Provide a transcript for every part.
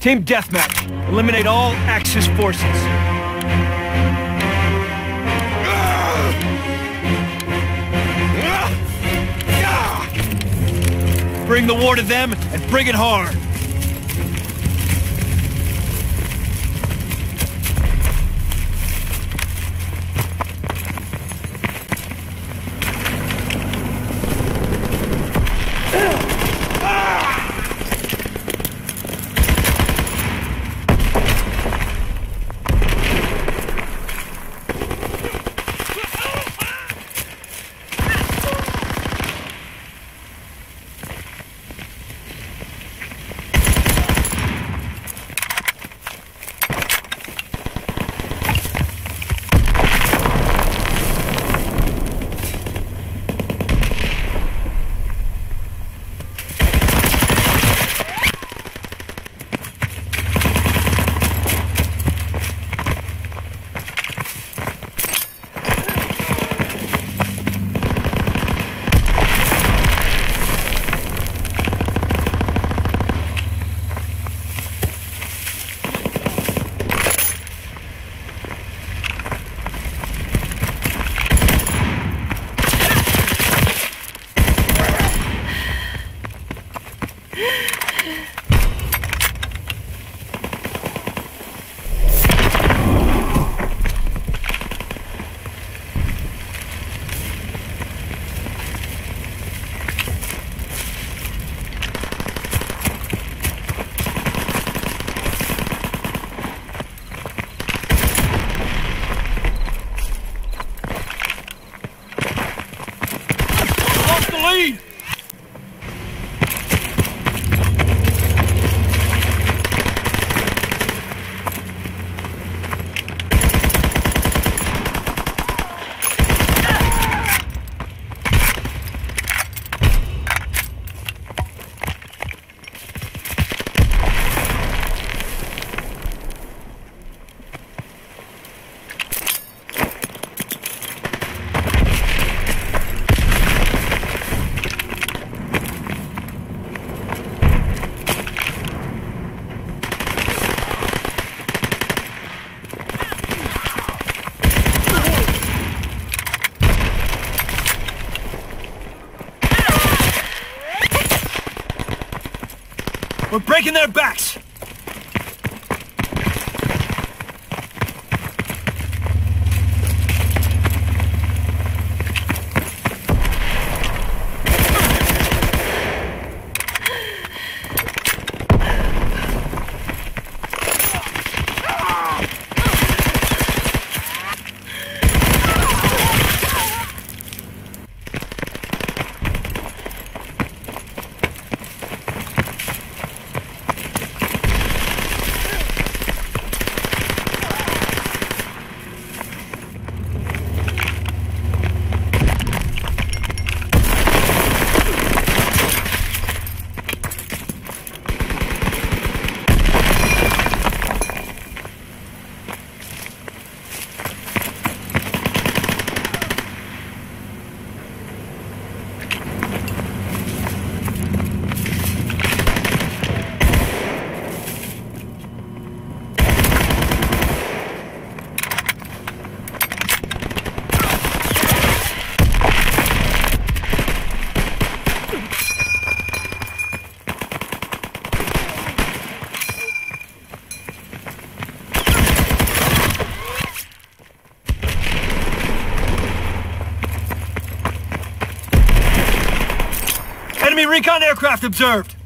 Team Deathmatch. Eliminate all Axis forces. Bring the war to them and bring it hard. We're breaking their backs! Enemy recon aircraft observed!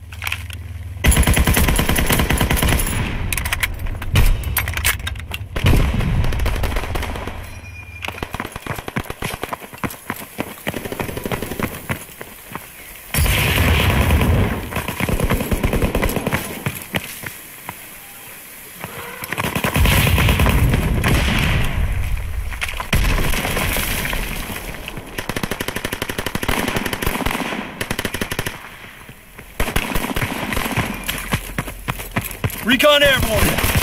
Recon airborne!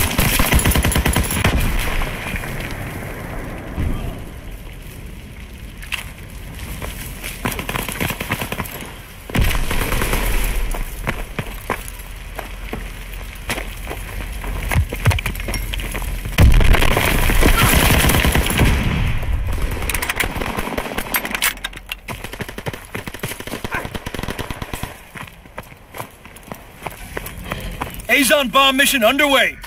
Azon bomb mission underway.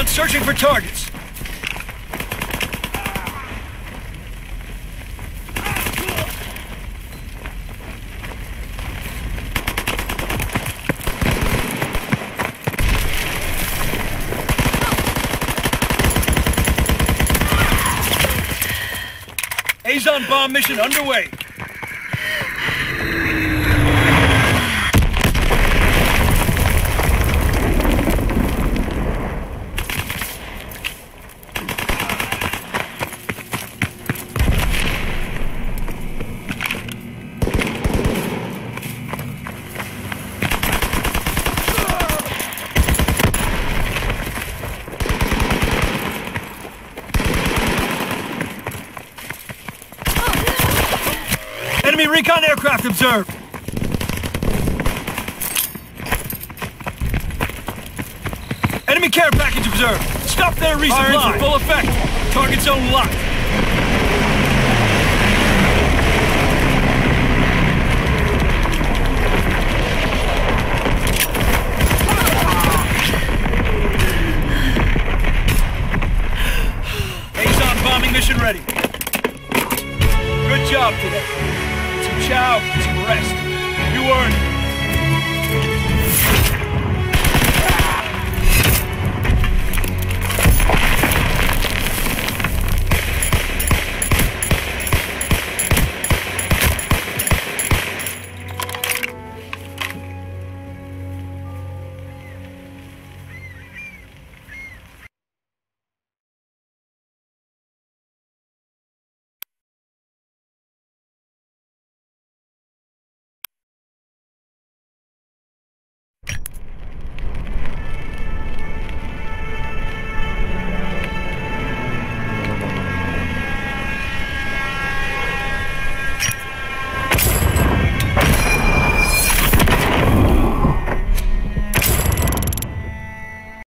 Recon searching for targets. Azon bomb mission underway. Enemy recon observed. Enemy care package observed. Stop their resupply. Firing for full effect. Target zone locked. Azon bombing mission ready. Good job today. Chow, some rest. You earned it.